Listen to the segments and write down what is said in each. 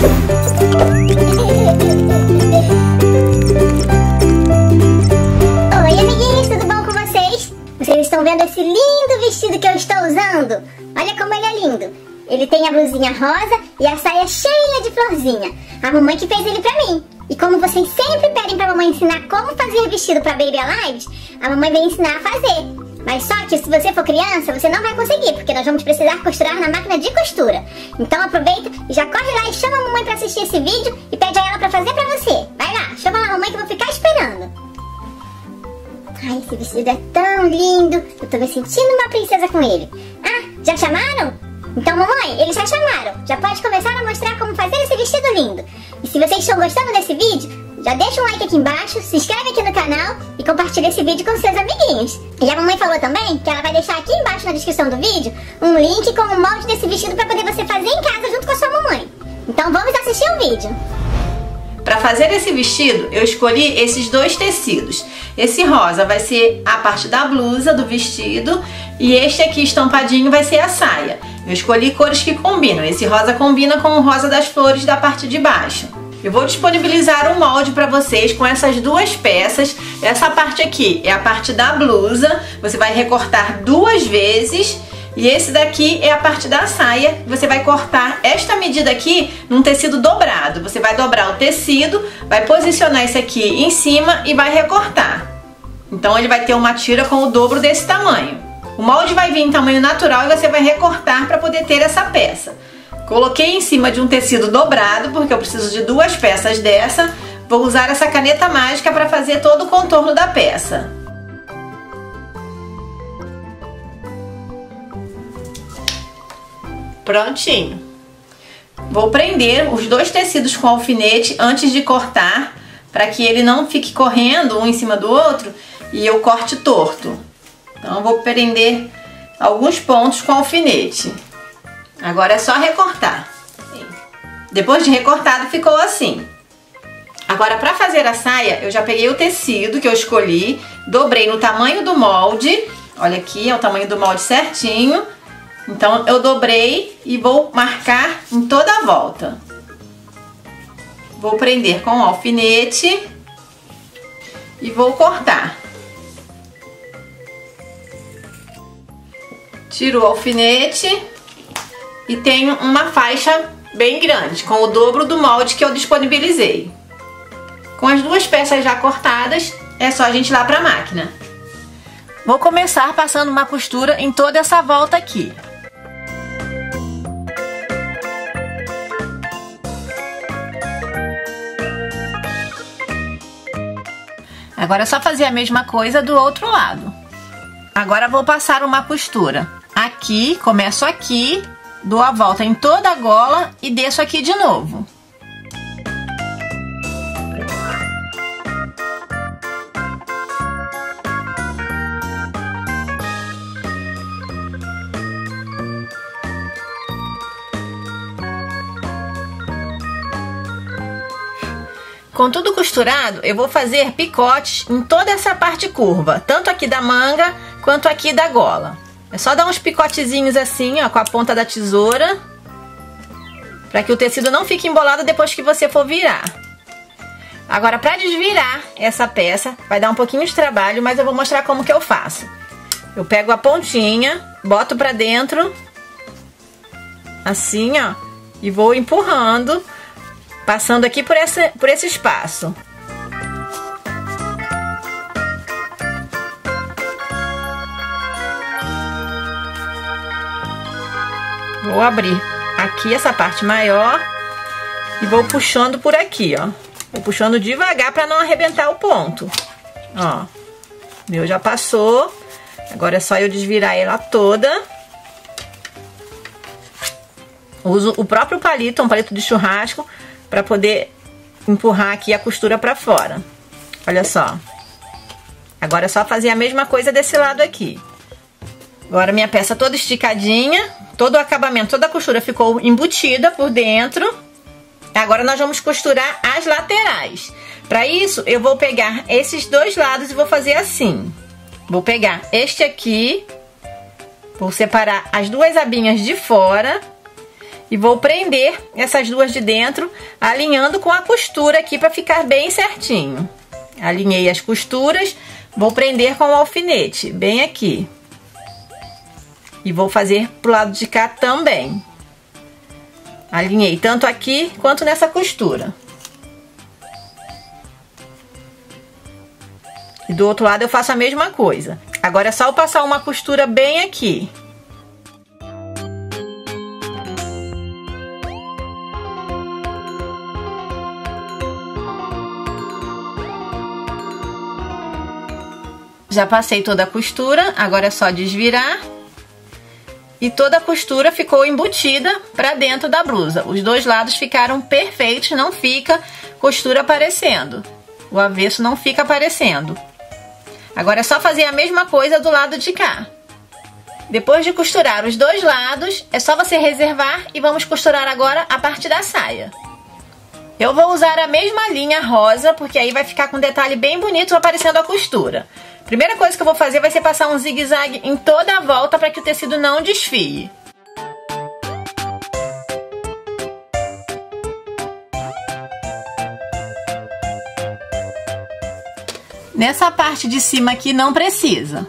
Oi, amiguinhos, tudo bom com vocês? Vocês estão vendo esse lindo vestido que eu estou usando? Olha como ele é lindo. Ele tem a blusinha rosa e a saia cheia de florzinha. A mamãe que fez ele pra mim. E como vocês sempre pedem pra mamãe ensinar como fazer vestido pra Baby Alive, a mamãe vem ensinar a fazer. Mas só que se você for criança, você não vai conseguir, porque nós vamos precisar costurar na máquina de costura. Então aproveita e já corre lá e chama a mamãe pra assistir esse vídeo e pede a ela pra fazer pra você. Vai lá, chama a mamãe que eu vou ficar esperando. Ai, esse vestido é tão lindo. Eu tô me sentindo uma princesa com ele. Ah, já chamaram? Então, mamãe, eles já chamaram. Já pode começar a mostrar como fazer esse vestido lindo. E se vocês estão gostando desse vídeo, já deixa um like aqui embaixo, se inscreve aqui no canal e compartilha esse vídeo com seus amiguinhos. E a mamãe falou também que ela vai deixar aqui embaixo na descrição do vídeo um link com o molde desse vestido para poder você fazer em casa junto com a sua mamãe. Então vamos assistir o vídeo. Para fazer esse vestido, eu escolhi esses dois tecidos. Esse rosa vai ser a parte da blusa do vestido e este aqui estampadinho vai ser a saia. Eu escolhi cores que combinam. Esse rosa combina com o rosa das flores da parte de baixo. Eu vou disponibilizar um molde para vocês com essas duas peças. Essa parte aqui é a parte da blusa. Você vai recortar duas vezes. E esse daqui é a parte da saia. Você vai cortar esta medida aqui num tecido dobrado. Você vai dobrar o tecido, vai posicionar esse aqui em cima e vai recortar. Então ele vai ter uma tira com o dobro desse tamanho. O molde vai vir em tamanho natural e você vai recortar para poder ter essa peça. Coloquei em cima de um tecido dobrado, porque eu preciso de duas peças dessa. Vou usar essa caneta mágica para fazer todo o contorno da peça. Prontinho. Vou prender os dois tecidos com alfinete antes de cortar, para que ele não fique correndo um em cima do outro e eu corte torto. Então vou prender alguns pontos com alfinete. Agora é só recortar. Depois de recortado ficou assim. Agora para fazer a saia, eu já peguei o tecido que eu escolhi, dobrei no tamanho do molde. Olha aqui, é o tamanho do molde certinho. Então eu dobrei e vou marcar em toda a volta. Vou prender com o alfinete e vou cortar. Tiro o alfinete e tenho uma faixa bem grande, com o dobro do molde que eu disponibilizei. Com as duas peças já cortadas, é só a gente ir lá para a máquina. Vou começar passando uma costura em toda essa volta aqui. Agora é só fazer a mesma coisa do outro lado. Agora vou passar uma costura. Aqui, começo aqui, dou a volta em toda a gola e desço aqui de novo. Com tudo costurado, eu vou fazer picotes em toda essa parte curva, tanto aqui da manga quanto aqui da gola. É só dar uns picotezinhos assim, ó, com a ponta da tesoura, para que o tecido não fique embolado depois que você for virar. Agora, para desvirar essa peça, vai dar um pouquinho de trabalho, mas eu vou mostrar como que eu faço. Eu pego a pontinha, boto pra dentro, assim, ó, e vou empurrando, passando aqui por, essa, por esse espaço. Vou abrir aqui essa parte maior e vou puxando por aqui, ó. Vou puxando devagar para não arrebentar o ponto. Ó, meu já passou. Agora é só eu desvirar ela toda. Uso o próprio palito, um palito de churrasco, para poder empurrar aqui a costura para fora. Olha só. Agora é só fazer a mesma coisa desse lado aqui. Agora minha peça toda esticadinha, todo o acabamento, toda a costura ficou embutida por dentro. Agora nós vamos costurar as laterais. Para isso, eu vou pegar esses dois lados e vou fazer assim. Vou pegar este aqui, vou separar as duas abinhas de fora e vou prender essas duas de dentro, alinhando com a costura aqui para ficar bem certinho. Alinhei as costuras, vou prender com o alfinete, bem aqui. E vou fazer pro lado de cá também. Alinhei tanto aqui quanto nessa costura. E do outro lado eu faço a mesma coisa. Agora é só eu passar uma costura bem aqui. Já passei toda a costura, agora é só desvirar. E toda a costura ficou embutida para dentro da blusa. Os dois lados ficaram perfeitos, não fica costura aparecendo. O avesso não fica aparecendo. Agora é só fazer a mesma coisa do lado de cá. Depois de costurar os dois lados, é só você reservar e vamos costurar agora a parte da saia. Eu vou usar a mesma linha rosa, porque aí vai ficar com um detalhe bem bonito aparecendo a costura. Primeira coisa que eu vou fazer vai ser passar um zigue-zague em toda a volta para que o tecido não desfie. Nessa parte de cima aqui não precisa.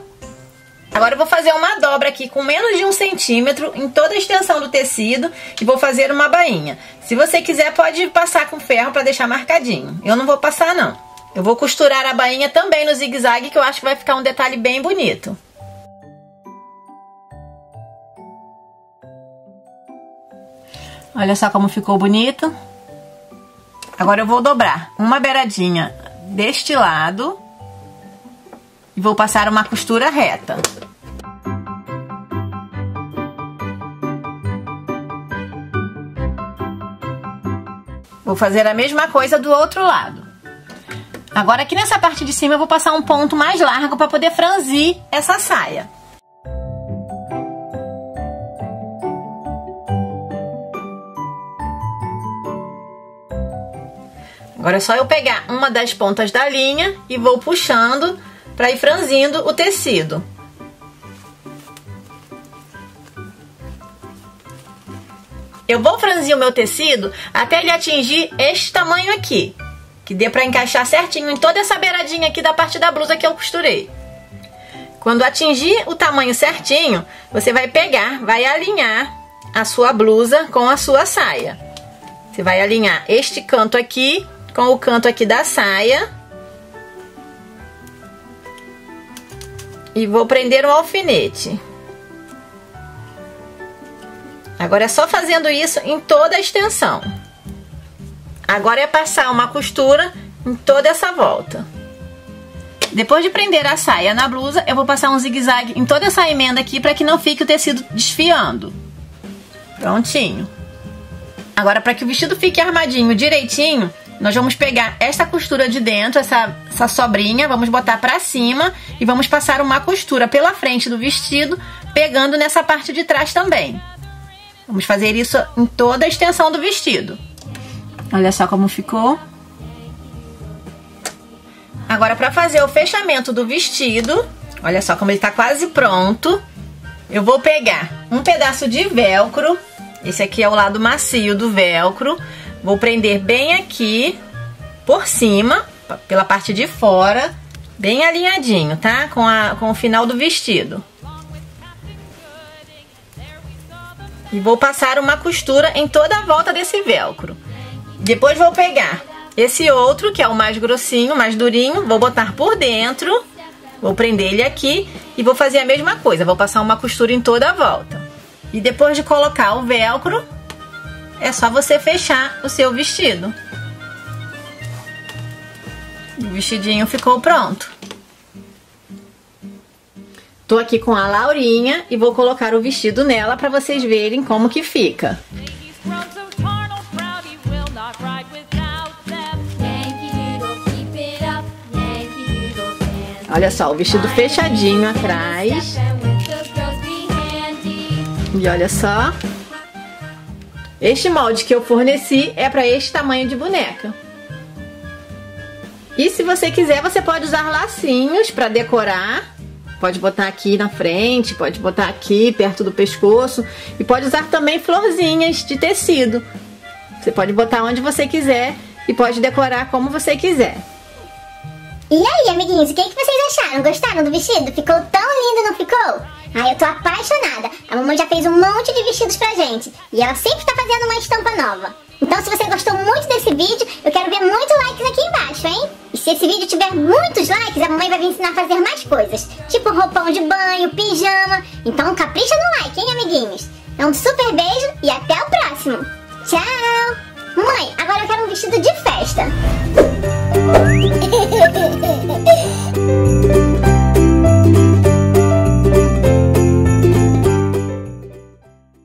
Agora eu vou fazer uma dobra aqui com menos de um centímetro em toda a extensão do tecido e vou fazer uma bainha. Se você quiser pode passar com ferro para deixar marcadinho. Eu não vou passar não. Eu vou costurar a bainha também no zigue-zague, que eu acho que vai ficar um detalhe bem bonito. Olha só como ficou bonito. Agora eu vou dobrar uma beiradinha deste lado e vou passar uma costura reta. Vou fazer a mesma coisa do outro lado. Agora aqui nessa parte de cima eu vou passar um ponto mais largo para poder franzir essa saia. Agora é só eu pegar uma das pontas da linha e vou puxando para ir franzindo o tecido. Eu vou franzir o meu tecido até ele atingir este tamanho aqui que dê para encaixar certinho em toda essa beiradinha aqui da parte da blusa que eu costurei. Quando atingir o tamanho certinho, você vai pegar, vai alinhar a sua blusa com a sua saia. Você vai alinhar este canto aqui com o canto aqui da saia. E vou prender um alfinete. Agora é só fazendo isso em toda a extensão. Agora é passar uma costura em toda essa volta. Depois de prender a saia na blusa, eu vou passar um zigue-zague em toda essa emenda aqui para que não fique o tecido desfiando. Prontinho. Agora, para que o vestido fique armadinho direitinho, nós vamos pegar essa costura de dentro, essa, essa sobrinha, vamos botar para cima e vamos passar uma costura pela frente do vestido, pegando nessa parte de trás também. Vamos fazer isso em toda a extensão do vestido. Olha só como ficou. Agora, para fazer o fechamento do vestido, olha só como ele tá quase pronto. Eu vou pegar um pedaço de velcro. Esse aqui é o lado macio do velcro. Vou prender bem aqui, por cima, pela parte de fora, bem alinhadinho, tá? Com, a, com o final do vestido. E vou passar uma costura em toda a volta desse velcro. Depois vou pegar esse outro, que é o mais grossinho, mais durinho, vou botar por dentro, vou prender ele aqui e vou fazer a mesma coisa, vou passar uma costura em toda a volta. E depois de colocar o velcro, é só você fechar o seu vestido. O vestidinho ficou pronto. Tô aqui com a Laurinha e vou colocar o vestido nela para vocês verem como que fica. Olha só, o vestido fechadinho atrás. E olha só. Este molde que eu forneci é para este tamanho de boneca. E se você quiser, você pode usar lacinhos para decorar. Pode botar aqui na frente, pode botar aqui perto do pescoço e pode usar também florzinhas de tecido. Você pode botar onde você quiser e pode decorar como você quiser. E aí, amiguinhos, o que, que vocês acharam? Gostaram do vestido? Ficou tão lindo, não ficou? Ai, eu tô apaixonada. A mamãe já fez um monte de vestidos pra gente. E ela sempre tá fazendo uma estampa nova. Então, se você gostou muito desse vídeo, eu quero ver muitos likes aqui embaixo, hein? E se esse vídeo tiver muitos likes, a mamãe vai vir ensinar a fazer mais coisas. Tipo roupão de banho, pijama. Então, capricha no like, hein, amiguinhos? É um super beijo e até o próximo. Tchau! Mãe, agora eu quero um vestido de Thank.